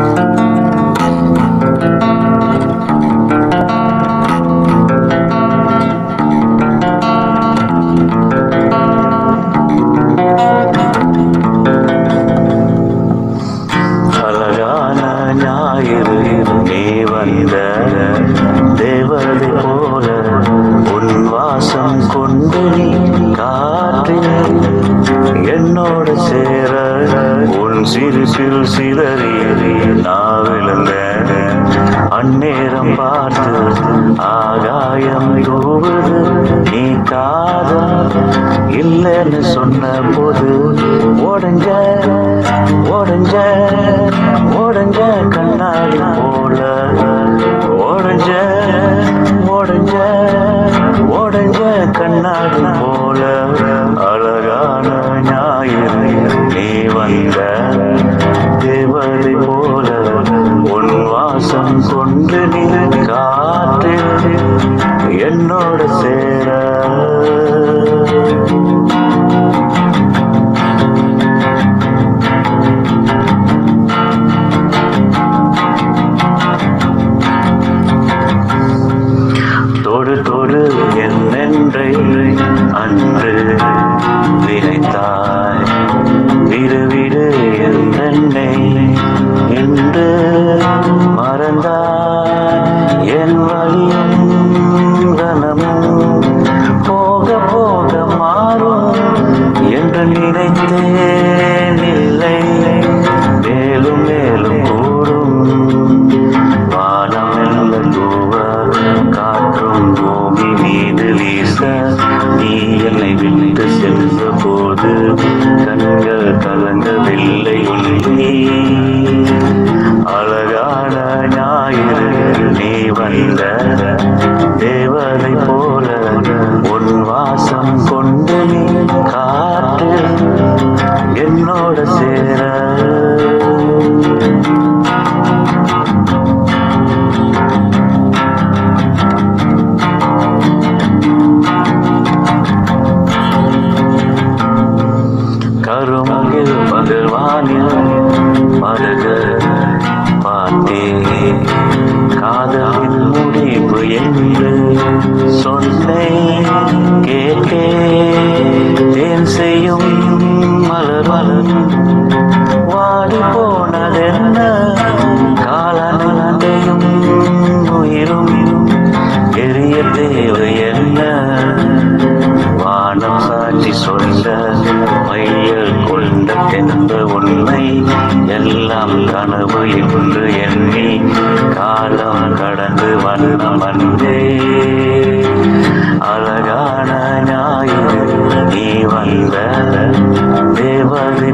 அழகான வாசம் காற்றில் என்னோட சேர உன் சிறு சிறு சிதறி நான் விழுந்தேன். அந்நேரம் பார்த்து ஆகாயம் தூவுது. நீ காதல் இல்லைன்னு சொன்ன போது ஓடுங்க ஓடுங்க ஓடுங்க கண்ணாடி போல. கொண்டு மீது வீச நீ என்னை விட்டு சென்ற போது கண்கள் கலங்கவில்லை ஒன்றே கொண்ட தென்ற உண்மை எல்லாம் கனவு என்று எண்ணி காலம் கடந்து வண்ணம் வந்தே அழகான ஞாயிறு நீ வந்த தேவதை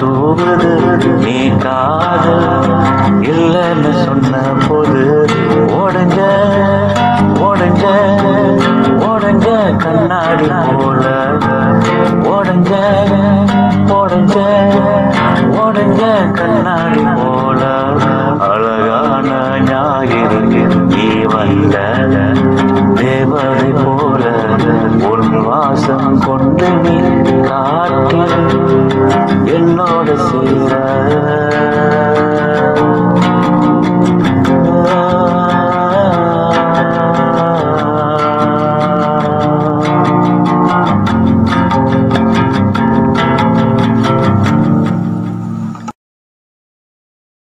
தூவுது நீ காதல் இல்லைன்னு சொன்ன போது ஓடுங்க ஓடுங்க ஓடுங்க கண்ணாடி போல. ஓடுங்க ஓடுங்க ஓடுங்க கண்ணாடி போல. அழகான ஞாயிறு நீ வந்த தேவதை போல உன் வாசம் கொண்டு நீ காற்று என்னோட சேர